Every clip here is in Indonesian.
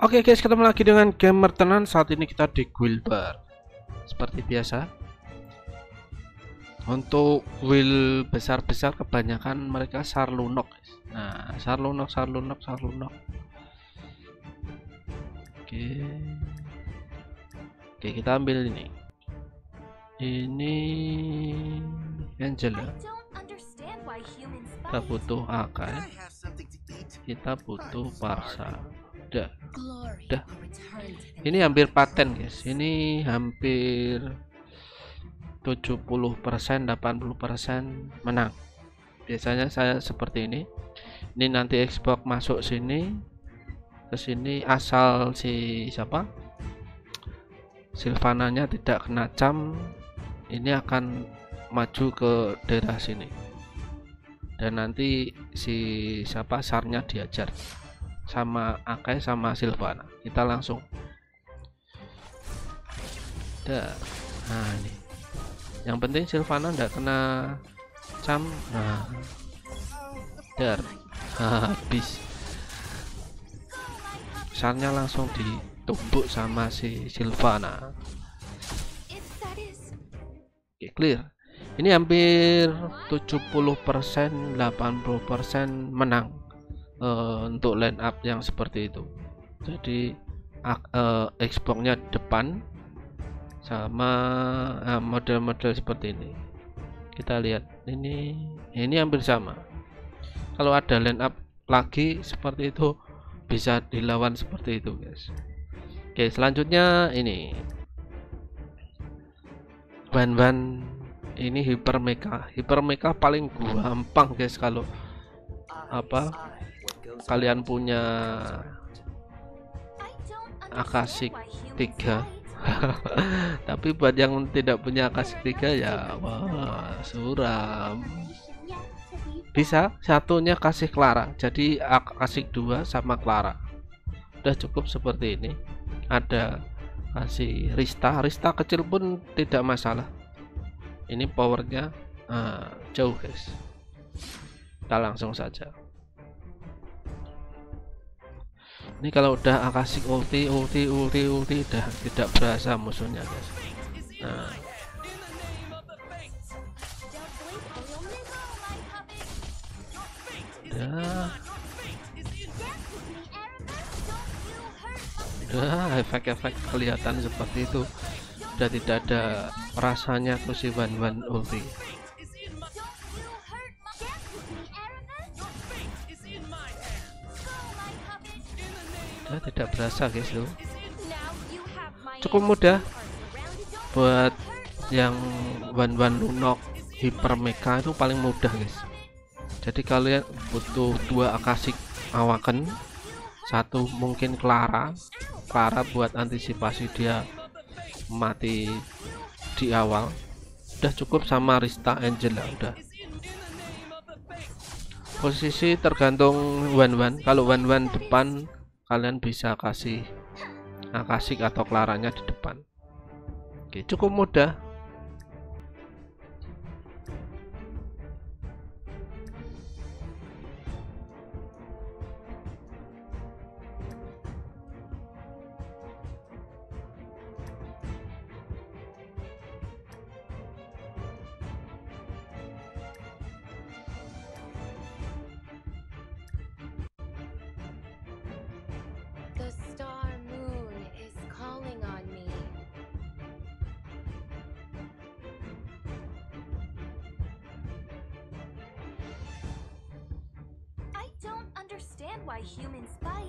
Oke guys, ketemu lagi dengan gamer tenan. Saat ini kita di guild bar. Seperti biasa. Untuk guild besar-besar kebanyakan mereka sarlunok. guys. Nah, sarlunok, sarlunok, sarlunok. Oke. Oke, kita ambil ini. Ini Angel ya. Kita butuh Akai. Kita butuh Parsa. Udah. Udah. Ini hampir paten, guys. Ini hampir 70%, 80% menang. Biasanya saya seperti ini. Ini nanti Xbox masuk sini ke sini asal si siapa? Silvananya tidak kena cam, ini akan maju ke daerah sini. Dan nanti si siapa sarnya diajar sama Akai sama Silvana. Kita langsung. Dah. nah ini. Yang penting Silvana nggak kena cam. Nah. Dar. Habis. Sarnya langsung ditumbuk sama si Silvana. Oke clear. Ini hampir 70% 80% menang uh, untuk line up yang seperti itu. Jadi uh, Xbox-nya depan sama model-model uh, seperti ini. Kita lihat ini ini hampir sama. Kalau ada line up lagi seperti itu bisa dilawan seperti itu guys. Oke selanjutnya ini. Ban-ban ini hyper mecha hyper mecha paling gampang guys kalau apa kalian punya akasik tiga. Tapi buat yang tidak punya akasik tiga ya wah suram. Bisa satunya kasih Clara. Jadi akasik dua sama Clara. Udah cukup seperti ini. Ada kasih Rista. Rista kecil pun tidak masalah. Ini powernya uh, jauh guys. Kita langsung saja ini kalau udah akasik ulti ulti ulti ulti udah tidak berasa musuhnya guys. Nah. Udah. Udah efek-efek kelihatan seperti itu. Udah tidak ada rasanya tuh si Wan Wan ulti ya, tidak berasa guys tuh cukup mudah buat yang one one lunok hyper mecha itu paling mudah guys. Jadi kalian butuh dua akasik awaken satu mungkin Clara. Clara buat antisipasi dia mati di awal. Udah cukup sama Rista Angel lah udah. Posisi tergantung one one kalau one one depan kalian bisa kasih akasik atau klaranya di depan. Oke cukup mudah understand why humans bite.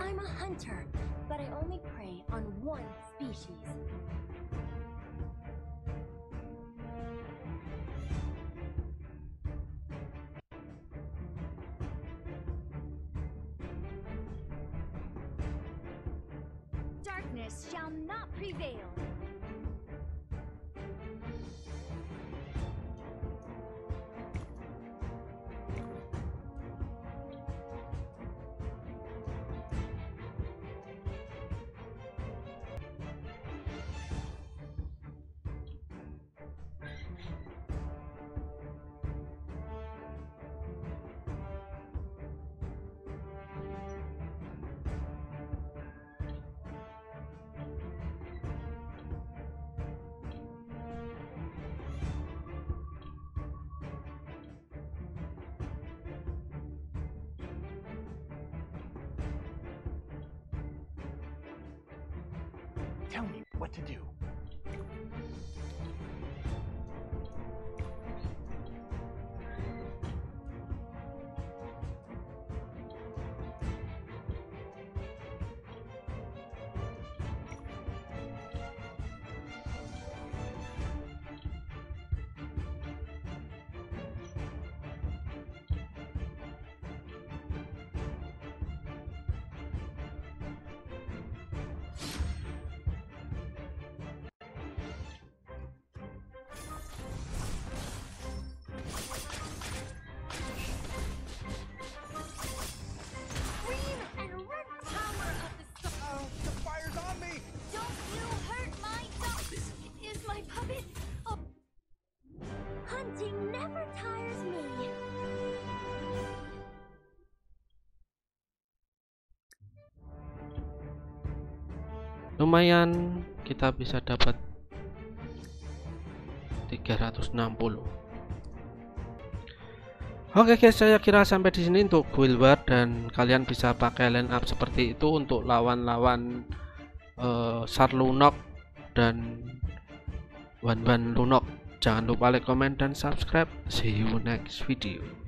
I'm a hunter, but I only prey on one species. Darkness shall not prevail. tell me what to do. Lumayan kita bisa dapat 360 Oke guys, saya kira sampai di sini untuk guild dan kalian bisa pakai line up seperti itu untuk lawan-lawan uh, Sarlunok dan Wan Wan Lunok. Jangan lupa like, comment, dan subscribe. See you next video.